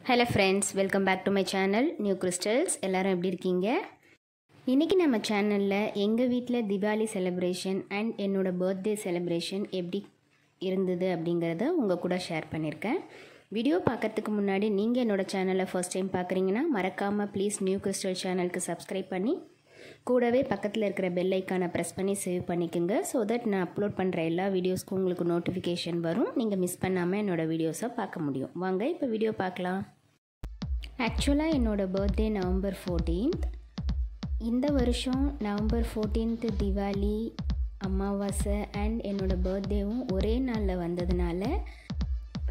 Hello friends welcome back to my channel new crystals எல்லோரும் எப்படி இருக்கீங்க? இன்றைக்கி நம்ம சேனலில் எங்கள் வீட்டில் திவாலி செலிப்ரேஷன் அண்ட் என்னோடய பர்த்டே செலிப்ரேஷன் எப்படி இருந்தது அப்படிங்கிறத உங்கள் கூட ஷேர் பண்ணியிருக்கேன் வீடியோ பார்க்கறதுக்கு முன்னாடி நீங்கள் என்னோடய சேனலை ஃபர்ஸ்ட் டைம் பார்க்குறீங்கன்னா மறக்காமல் ப்ளீஸ் நியூ கிறிஸ்டல் சேனலுக்கு சப்ஸ்கிரைப் பண்ணி கூடவே பக்கத்தில் இருக்கிற பெல் ஐக்கானை ப்ரெஸ் பண்ணி சேவ் பண்ணிக்கோங்க. ஸோ தட் நான் அப்லோட் பண்ணுற எல்லா வீடியோஸ்க்கும் உங்களுக்கு நோட்டிஃபிகேஷன் வரும். நீங்கள் மிஸ் பண்ணாமல் என்னோடய வீடியோஸை பார்க்க முடியும். வாங்க இப்போ வீடியோ பார்க்கலாம். ஆக்சுவலாக என்னோடய பர்த்டே நவம்பர் ஃபோர்டீன்த் இந்த வருஷம் நவம்பர் ஃபோர்டீன்த்து திவாலி அமாவாசை அண்ட் என்னோடய பர்த்டேவும் ஒரே நாளில் வந்ததுனால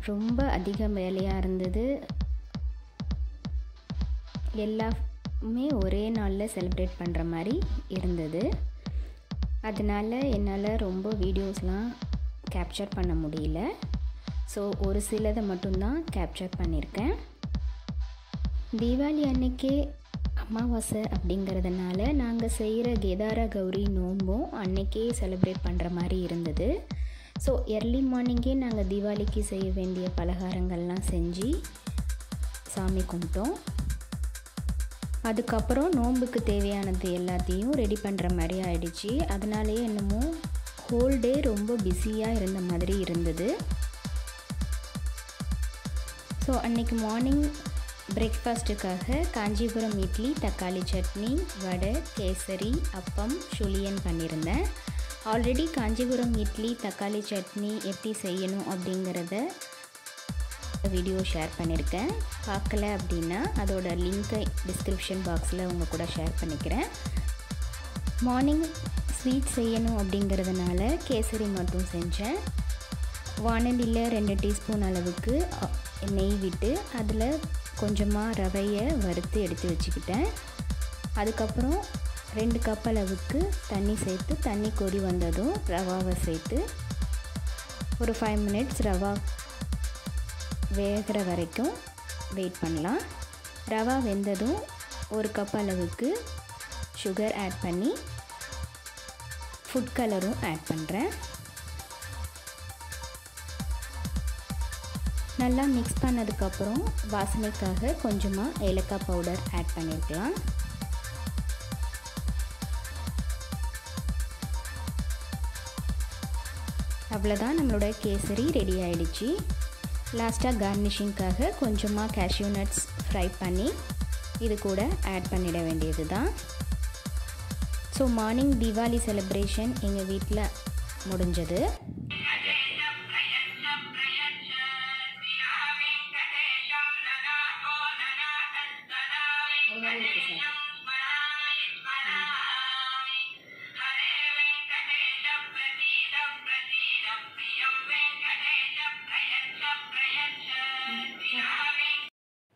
ரொம்ப அதிக வேலையாக இருந்தது. எல்லா எல்லாமே ஒரே நாளில் செலிப்ரேட் பண்ணுற மாதிரி இருந்தது. அதனால் என்னால் ரொம்ப வீடியோஸ்லாம் கேப்சர் பண்ண முடியல. ஸோ ஒரு சிலதை மட்டும்தான் கேப்சர் பண்ணியிருக்கேன் தீபாவளி அன்னைக்கே அமாவாசை அப்படிங்கிறதுனால நாங்கள் செய்கிற கேதார கௌரி நோன்பும் அன்னைக்கே செலிப்ரேட் பண்ணுற மாதிரி இருந்தது. ஸோ எர்லி மார்னிங்கே நாங்கள் தீபாவளிக்கு செய்ய வேண்டிய பலகாரங்கள்லாம் செஞ்சு சாமி கும்பிட்டோம். அதுக்கப்புறம் நோன்புக்கு தேவையானது எல்லாத்தையும் ரெடி பண்ணுற மாதிரி ஆயிடுச்சு. அதனாலேயே என்னமோ ஹோல் டே ரொம்ப பிஸியாக இருந்த மாதிரி இருந்தது. ஸோ அன்றைக்கி மார்னிங் பிரேக்ஃபாஸ்ட்டுக்காக காஞ்சிபுரம் இட்லி தக்காளி சட்னி வடை கேசரி அப்பம் சுழியன் பண்ணியிருந்தேன். ஆல்ரெடி காஞ்சிபுரம் இட்லி தக்காளி சட்னி எப்படி செய்யணும் அப்படிங்கிறத வீடியோ ஷேர் பண்ணியிருக்கேன் பார்க்கல அப்படின்னா அதோட லிங்க்கை டிஸ்கிரிப்ஷன் பாக்ஸில் உங்கள் கூட ஷேர் பண்ணிக்கிறேன். மார்னிங் ஸ்வீட் செய்யணும் அப்படிங்கிறதுனால கேசரி மட்டும் செஞ்சேன். வானலியில் ரெண்டு டீஸ்பூன் அளவுக்கு நெய் விட்டு அதில் கொஞ்சமாக ரவையை வறுத்து எடுத்து வச்சுக்கிட்டேன். அதுக்கப்புறம் ரெண்டு கப் அளவுக்கு தண்ணி சேர்த்து தண்ணி கொதி வந்ததும் ரவாவை சேர்த்து ஒரு ஃபைவ் மினிட்ஸ் ரவா வேகிற வரைக்கும் வெயிட் பண்ணலாம். ரவா வெந்ததும் ஒரு கப் அளவுக்கு சுகர் ஆட் பண்ணி ஃபுட் கலரும் ஆட் பண்ணுறேன் நல்லா மிக்ஸ் பண்ணதுக்கப்புறம் வாசனைக்காக கொஞ்சமாக ஏலக்காய் பவுடர் ஆட் பண்ணியிருக்கலாம் அவ்வளோதான் நம்மளோட கேசரி ரெடி ஆகிடுச்சு லாஸ்ட்டாக கார்னிஷிங்க்காக கொஞ்சமாக கேஷ்யூ நட்ஸ் ஃப்ரை பண்ணி இது கூட ஆட் பண்ணிட வேண்டியது தான். ஸோ மார்னிங் தீபாவளி செலிப்ரேஷன் எங்கள் வீட்டில் முடிஞ்சது.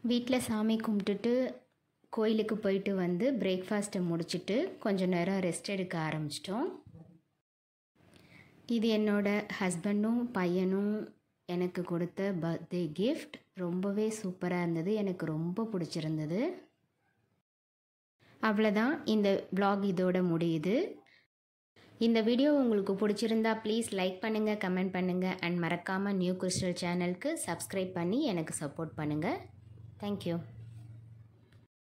வீட்டில் சாமி கும்பிட்டுட்டு கோயிலுக்கு போயிட்டு வந்து பிரேக்ஃபாஸ்ட்டை முடிச்சுட்டு கொஞ்சம் நேரம் ரெஸ்ட் எடுக்க ஆரம்பிச்சிட்டோம். இது என்னோடய ஹஸ்பண்டும் பையனும் எனக்கு கொடுத்த பர்த்டே கிஃப்ட் ரொம்பவே சூப்பராக இருந்தது. எனக்கு ரொம்ப பிடிச்சிருந்தது. அவ்வளோதான் இந்த வ்ளாக் இதோட முடியுது. இந்த வீடியோ உங்களுக்கு பிடிச்சிருந்தா ப்ளீஸ் லைக் பண்ணுங்கள் கமெண்ட் பண்ணுங்கள் அண்ட் மறக்காமல் நியூ கிறிஸ்டல் சேனலுக்கு சப்ஸ்கிரைப் பண்ணி எனக்கு சப்போர்ட் பண்ணுங்கள் Thank you.